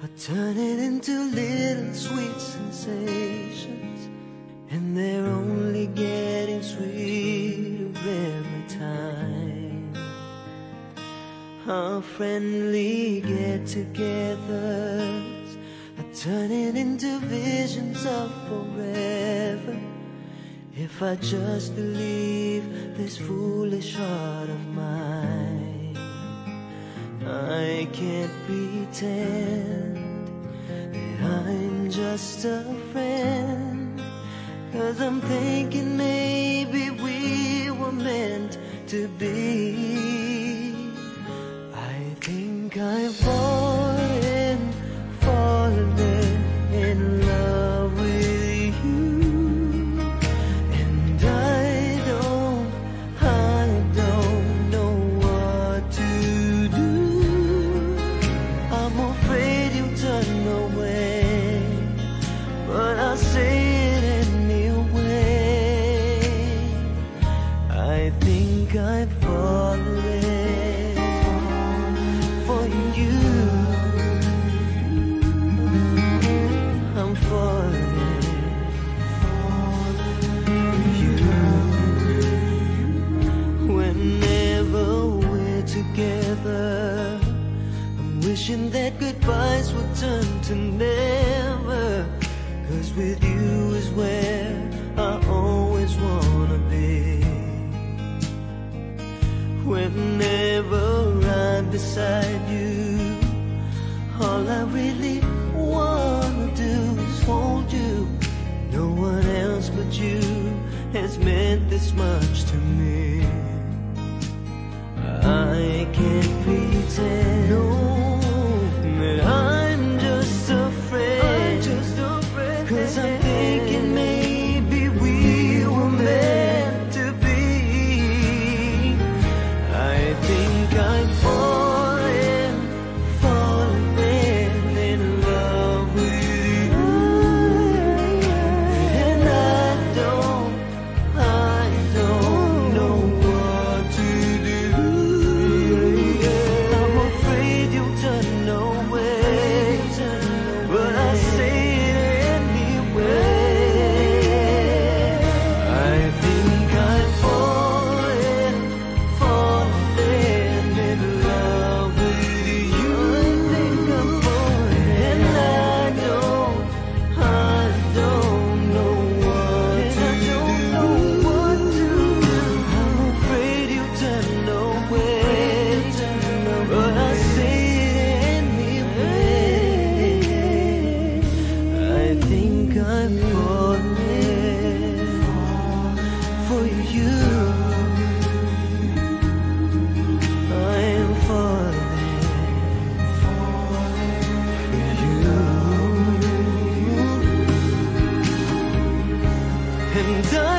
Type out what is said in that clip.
Are turning into little sweet sensations, Our friendly get-togethers are turning into visions of forever. If I just believe this foolish heart of mine, I can't pretend that I'm just a friend. Cause I'm thinking maybe we were meant to be. To never. Cause with you is where I always wanna be. Whenever I'm beside you, all I really wanna do is hold you. No one else but you has meant this much to me. for you. I'm falling for you. And I